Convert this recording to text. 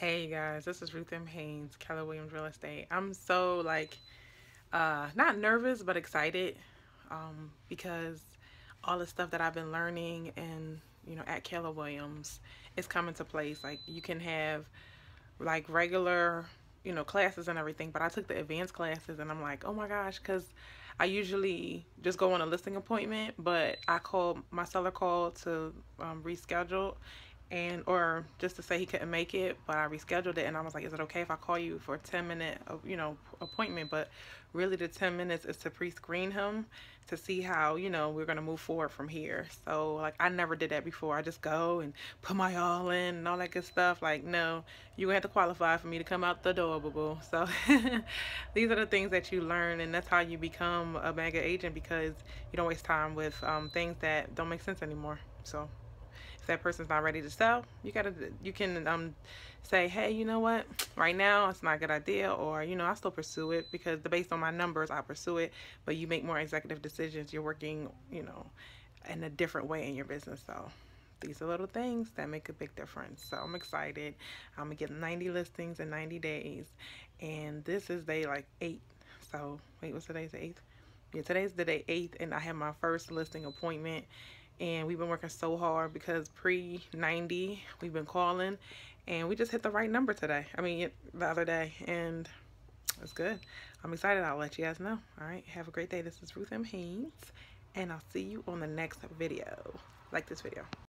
Hey guys, this is Ruth M. Haines, Keller Williams Real Estate. I'm so like, uh, not nervous, but excited um, because all the stuff that I've been learning and, you know, at Keller Williams is coming to place. Like you can have like regular, you know, classes and everything, but I took the advanced classes and I'm like, oh my gosh, because I usually just go on a listing appointment, but I called, my seller called to um, reschedule and or just to say he couldn't make it but I rescheduled it and I was like is it okay if I call you for a 10 minute you know appointment? But really the 10 minutes is to pre-screen him to see how you know we're gonna move forward from here. So like I never did that before. I just go and put my all in and all that good stuff. Like no you going to have to qualify for me to come out the door boo boo. So these are the things that you learn and that's how you become a mega agent because you don't waste time with um, things that don't make sense anymore. So that person's not ready to sell you gotta you can um say hey you know what? Right now it's not a good idea or you know I still pursue it because the based on my numbers I pursue it but you make more executive decisions you're working you know in a different way in your business. So these are little things that make a big difference. So I'm excited. I'm gonna get 90 listings in 90 days and this is day like eight. So wait what's today's eighth? Yeah today's the day eighth and I have my first listing appointment and we've been working so hard because pre 90 we've been calling and we just hit the right number today. I mean the other day and it's good. I'm excited. I'll let you guys know. All right. Have a great day. This is ruth m. Haines and i'll see you on the next video like this video